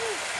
Woo.